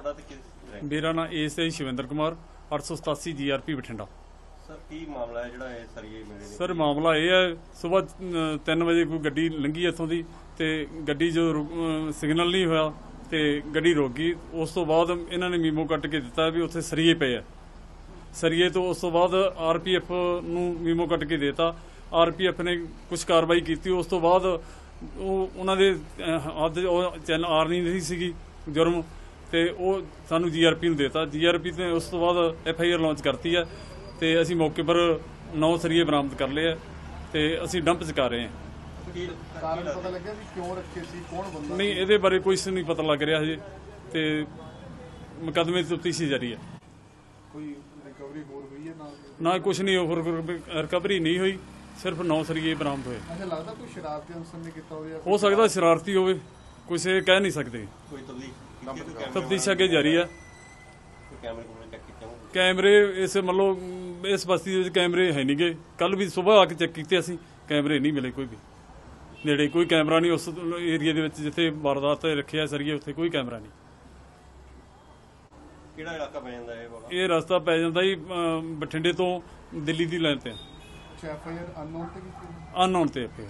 ਤੁਹਾਡਾ ਤੇ ਕਿਸ ਰੈਂਕ ਮੇਰਾ ਨਾਮ ASI Shivinder Kumar 887 GRP Bathinda. Sir ਕੀ ਮਾਮਲਾ ਹੈ ਜਿਹੜਾ ਇਹ ਸਰੀਏ ਨੇ? ਸਰ ਮਾਮਲਾ ਇਹ ਹੈ ਸਵੇਰ 3 ਵਜੇ ਕੋਈ ਗੱਡੀ ਲੰਘੀ ਇੱਥੋਂ ਦੀ ਤੇ ਗੱਡੀ ਜੋ ਸਿਗਨਲ ਨਹੀਂ ਹੋਇਆ ਤੇ ਗੱਡੀ ਰੁਕ ਗਈ। ਉਸ ਤੋਂ ਬਾਅਦ ਇਹਨਾਂ ਨੇ ਮੀਮੋ ਕੱਟ ਕੇ ਦਿੱਤਾ ਵੀ ਉੱਥੇ ਸਰੀਏ ਪਏ ਆ। ਸਰੀਏ ਤੋਂ ਉਸ ਤੋਂ ਬਾਅਦ ਆਰਪੀਐਫ ਨੂੰ ਮੀਮੋ ਕੱਟ ਕੇ ਦੇਤਾ। ਆਰਪੀਐਫ ਨੇ ਕੁਝ ਕਾਰਵਾਈ ਕੀਤੀ। ਉਸ ਤੋਂ ਬਾਅਦ ਉਹ ਉਹਨਾਂ ਦੇ ਹੱਦ ਉਹ ਚੈਨ ਆਰ ਨਹੀਂ ਸੀਗੀ ਜੁਰਮ ਤੇ ਉਹ ਸਾਨੂੰ ਜੀਆਰਪੀ ਨੂੰ ਦੇਤਾ। ਜੀਆਰਪੀ ਤੇ ਉਸ ਤੋਂ ਬਾਅਦ ਐਫਆਈਆਰ ਲਾਂਚ ਕਰਤੀ ਹੈ ਤੇ ਅਸੀਂ ਮੌਕੇ ਪਰ ਨੌ ਸਰੀਏ ਬਰਾਮਦ ਕਰ ਲਏ ਆ ਤੇ ਅਸੀਂ ਡੰਪ ਚ ਕਰ ਰਹੇ ਹਾਂ। ਕੀ ਕਾਰਨ ਪਤਾ ਲੱਗਿਆ ਵੀ ਕਿਉਂ ਰੱਖੇ ਸੀ? ਕੌਣ ਬੰਦਾ ਨਹੀਂ ਇਹਦੇ ਬਾਰੇ ਕੁਝ ਨਹੀਂ ਪਤਾ ਲੱਗ ਰਿਹਾ ਹਜੇ ਤੇ ਮੁਕੱਦਮੇ ਦੀ ਤਫਤੀਸ਼ ਜਾਰੀ ਹੈ ਕੋਈ ਰਿਕਵਰੀ ਹੋਰ ਹੋਈ ਹੈ ਨਾਲ? ਨਾ ਕੁਝ ਨਹੀਂ ਹੋਰ ਰਿਕਵਰੀ ਨਹੀਂ ਹੋਈ ਸਿਰਫ ਨੌ ਸਰੀਏ ਬਰਾਮਦ ਹੋਏ। ਅੱਛਾ ਲੱਗਦਾ ਕੋਈ ਸ਼ਰਾਬ ਦੇ ਅਨਸਰ ਨੇ ਕੀਤਾ ਹੋਵੇ ਜਾਂ ਹੋ ਸਕਦਾ ਸ਼ਰਾਰਤੀ ਹੋਵੇ ਕੁਝ ਇਹ ਕਹਿ ਨਹੀਂ ਸਕਦੇ। ਕੋਈ ਕੋਈ ਤਫਤੀਸ਼ ਅੱਗੇ ਜਾਰੀ ਕੋਈ ਕੈਮਰੇ ਇਸ ਮਤਲਬ ਇਸ ਬਸਤੀ ਦੇ ਵਿੱਚ ਕੈਮਰੇ ਹੈ ਨਹੀਂਗੇ ਕੱਲ ਵੀ ਸਵੇਰ ਆ ਕੇ ਚੈੱਕ ਕੀਤੇ ਅਸੀਂ ਕੈਮਰੇ ਨਹੀਂ ਮਿਲੇ ਕੋਈ ਵੀ। ਨੇੜੇ ਕੋਈ ਕੈਮਰਾ ਨਹੀਂ ਉਸ ਏਰੀਆ ਦੇ ਵਿੱਚ ਜਿੱਥੇ ਵਾਰਦਾਤ ਰੱਖਿਆ ਸਰੀਏ ਉੱਥੇ ਕੋਈ ਕੈਮਰਾ ਨਹੀਂ। ਕਿਹੜਾ ਇਲਾਕਾ ਪੈ ਜਾਂਦਾ ਇਹ ਵਾਲਾ? ਇਹ ਰਸਤਾ ਪੈ ਜਾਂਦਾ ਜੀ ਬਠਿੰਡੇ ਤੋਂ ਦਿੱਲੀ ਦੀ ਲਾਈਨ ਤੇ। ਐਫ ਆਈ ਆਰ ਅਨਨੋਨ ਤੇ ਕੀਤੀ ਅਨਨੋਨ ਤੇ ਫਿਰ